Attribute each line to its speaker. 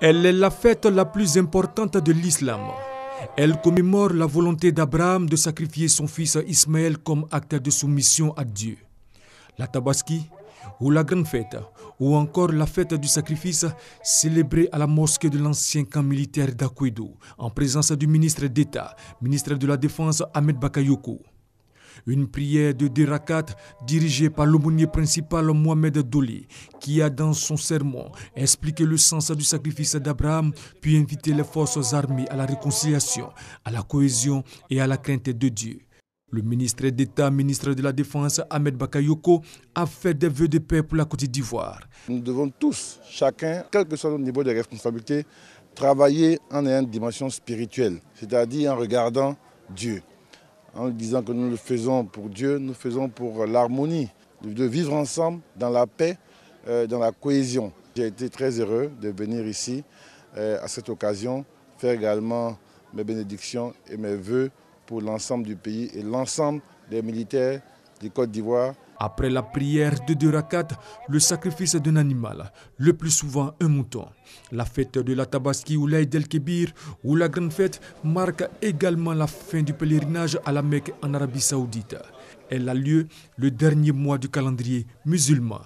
Speaker 1: Elle est la fête la plus importante de l'islam. Elle commémore la volonté d'Abraham de sacrifier son fils Ismaël comme acte de soumission à Dieu. La Tabaski, ou la grande fête, ou encore la fête du sacrifice célébrée à la mosquée de l'ancien camp militaire d'Akwedo, en présence du ministre d'État, ministre de la Défense Ahmed Bakayoko. Une prière de Derakat dirigée par l'aumônier principal Mohamed Doli, qui a dans son sermon expliqué le sens du sacrifice d'Abraham, puis invité les forces armées à la réconciliation, à la cohésion et à la crainte de Dieu. Le ministre d'État, ministre de la Défense, Ahmed Bakayoko, a fait des vœux de paix pour la Côte d'Ivoire.
Speaker 2: Nous devons tous, chacun, quel que soit notre niveau de responsabilité, travailler en une dimension spirituelle, c'est-à-dire en regardant Dieu en disant que nous le faisons pour Dieu, nous le faisons pour l'harmonie, de vivre ensemble dans la paix, euh, dans la cohésion. J'ai été très heureux de venir ici euh, à cette occasion, faire également mes bénédictions et mes voeux pour l'ensemble du pays et l'ensemble des militaires du Côte d'Ivoire
Speaker 1: après la prière de deux le sacrifice d'un animal, le plus souvent un mouton. La fête de la Tabaski ou l'Aïd el-Kébir ou la grande fête marque également la fin du pèlerinage à la Mecque en Arabie Saoudite. Elle a lieu le dernier mois du calendrier musulman.